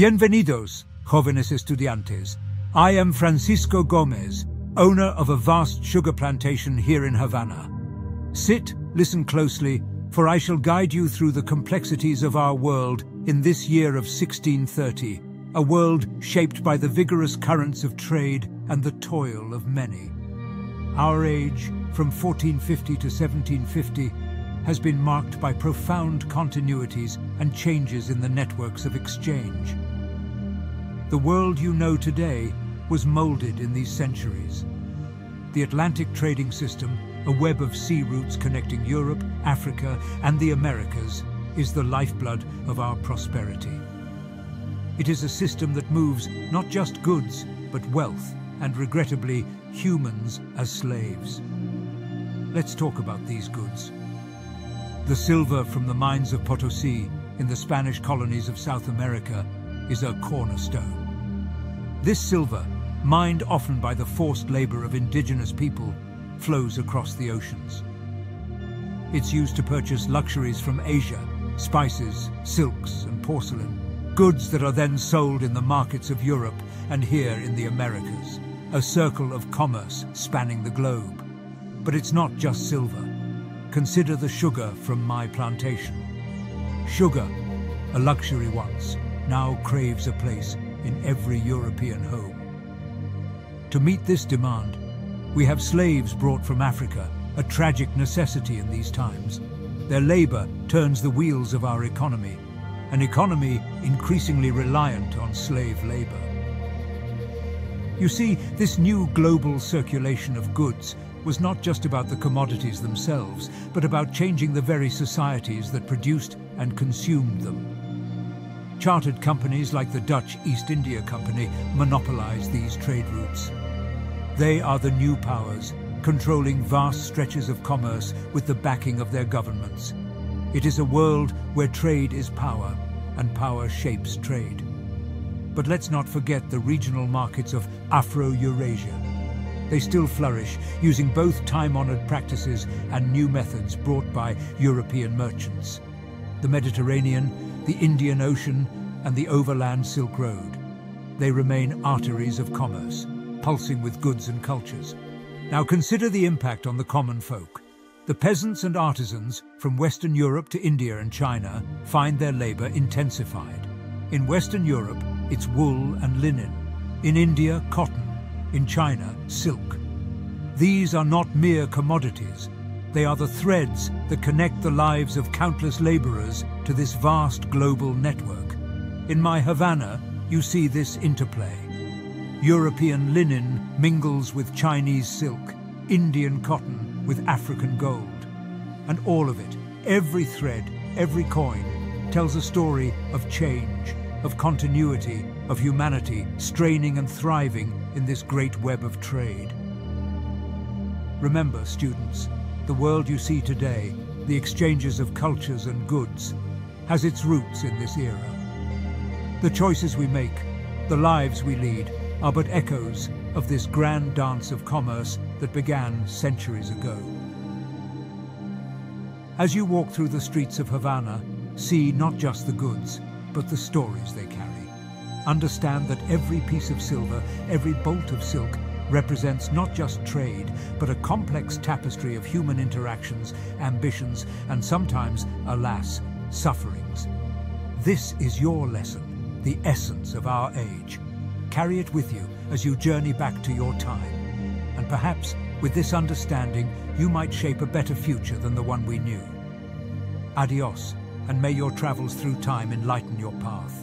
Bienvenidos, jóvenes estudiantes. I am Francisco Gomez, owner of a vast sugar plantation here in Havana. Sit, listen closely, for I shall guide you through the complexities of our world in this year of 1630, a world shaped by the vigorous currents of trade and the toil of many. Our age, from 1450 to 1750, has been marked by profound continuities and changes in the networks of exchange. The world you know today was molded in these centuries. The Atlantic trading system, a web of sea routes connecting Europe, Africa and the Americas, is the lifeblood of our prosperity. It is a system that moves not just goods, but wealth and, regrettably, humans as slaves. Let's talk about these goods. The silver from the mines of Potosi in the Spanish colonies of South America is a cornerstone. This silver, mined often by the forced labor of indigenous people, flows across the oceans. It's used to purchase luxuries from Asia, spices, silks and porcelain, goods that are then sold in the markets of Europe and here in the Americas, a circle of commerce spanning the globe. But it's not just silver. Consider the sugar from my plantation. Sugar, a luxury once, now craves a place in every European home. To meet this demand, we have slaves brought from Africa, a tragic necessity in these times. Their labor turns the wheels of our economy, an economy increasingly reliant on slave labor. You see, this new global circulation of goods was not just about the commodities themselves, but about changing the very societies that produced and consumed them. Chartered companies like the Dutch East India Company monopolize these trade routes. They are the new powers, controlling vast stretches of commerce with the backing of their governments. It is a world where trade is power, and power shapes trade. But let's not forget the regional markets of Afro-Eurasia, they still flourish, using both time-honoured practices and new methods brought by European merchants. The Mediterranean, the Indian Ocean and the overland Silk Road. They remain arteries of commerce, pulsing with goods and cultures. Now consider the impact on the common folk. The peasants and artisans from Western Europe to India and China find their labour intensified. In Western Europe, it's wool and linen. In India, cotton in China, silk. These are not mere commodities. They are the threads that connect the lives of countless labourers to this vast global network. In my Havana, you see this interplay. European linen mingles with Chinese silk, Indian cotton with African gold. And all of it, every thread, every coin, tells a story of change, of continuity, of humanity straining and thriving in this great web of trade. Remember, students, the world you see today, the exchanges of cultures and goods, has its roots in this era. The choices we make, the lives we lead, are but echoes of this grand dance of commerce that began centuries ago. As you walk through the streets of Havana, see not just the goods, but the stories they carry. Understand that every piece of silver, every bolt of silk, represents not just trade, but a complex tapestry of human interactions, ambitions, and sometimes, alas, sufferings. This is your lesson, the essence of our age. Carry it with you as you journey back to your time. And perhaps, with this understanding, you might shape a better future than the one we knew. Adios, and may your travels through time enlighten your path.